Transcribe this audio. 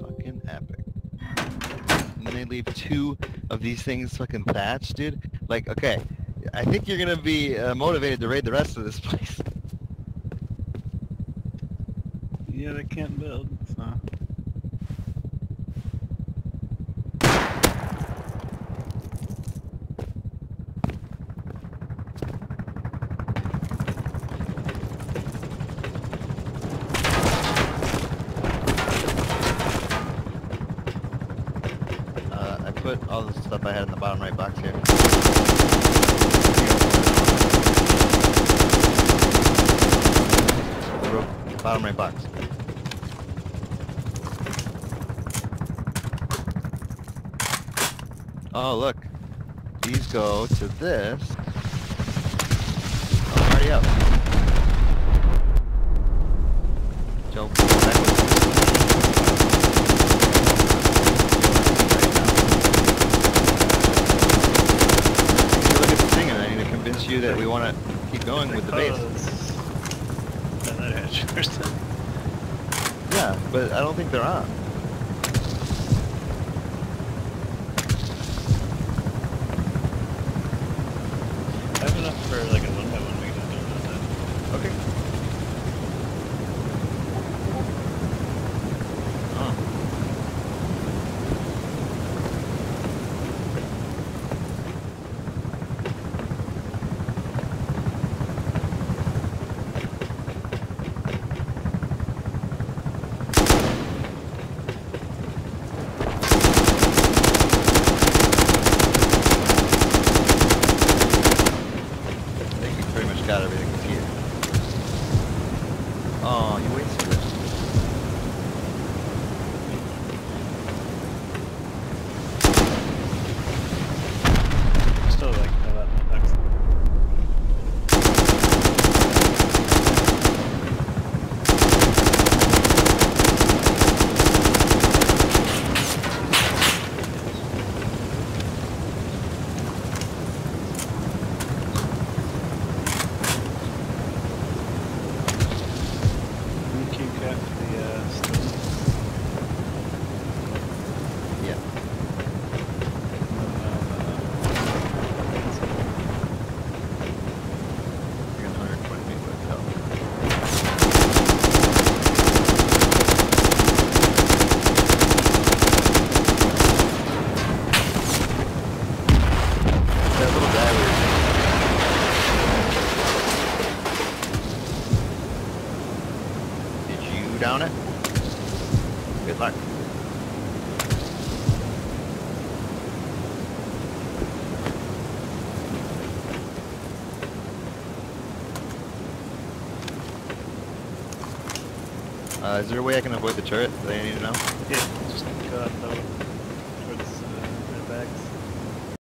Fucking epic. And they leave two of these things fucking thatched, dude. Like, okay, I think you're gonna be uh, motivated to raid the rest of this place. Yeah, they can't build, so. Uh, I put all the stuff I had in the bottom right box here. Bottom right box. Oh, look. These go to this. Oh, hurry up. Joe, backwards. You look at the thing and I need to convince you that we want to keep going with the base. And that hatch first. Yeah, but I don't think they're on. I have enough for like a one by one. We can do that. Okay. Oh. I think we pretty much got everything here. Oh, you wasted it. Still like eleven bucks. Thank you, Cap, for the uh, stone. Yeah. You're gonna 120 me with help. That little guy we were Did you down it? Good luck. Uh, is there a way I can avoid the turret that I need to know? Yeah, just out the